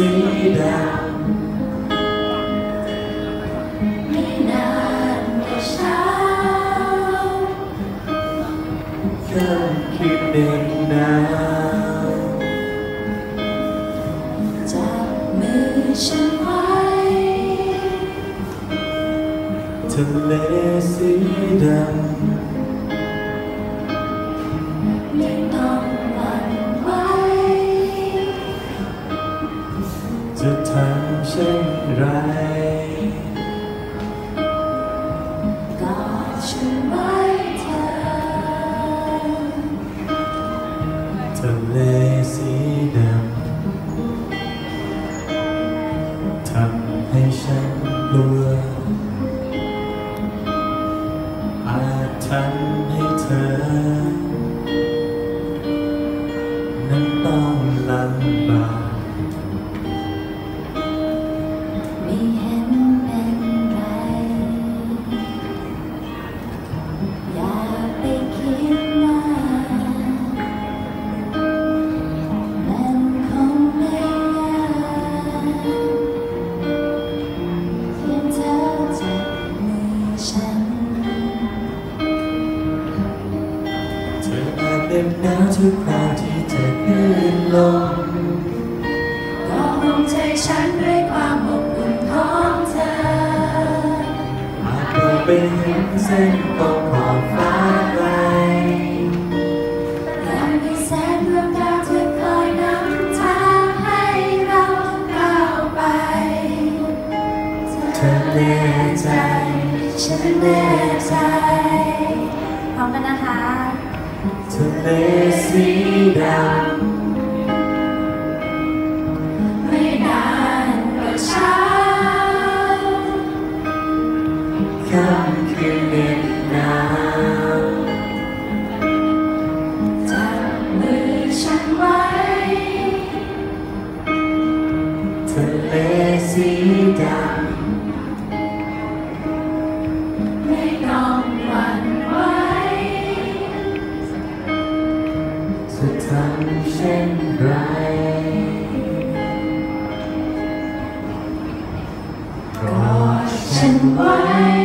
สีดไม่นานแต่เช้าค่ำคืนเด่นหนาวจับมือฉันไว้ทะเลสีดไจะทำเช่นไรกอดฉันไว้เธอทะเลสี เหน็บหนาวทุกคราวที่เธอขึ้นลงก็ห่วงใจฉันด้วยความอบอุ่นของเธออาจมองไปเห็นเส้นขอบขอบฟ้าไกลอยากให้แสงดวงดาวเธอคอยนำทางให้เราก้าวไปเธอแน่ใจฉันแน่ใจพร้อมกันนะคะ ทะเลสีดไม่นานก็ กอฉันไว้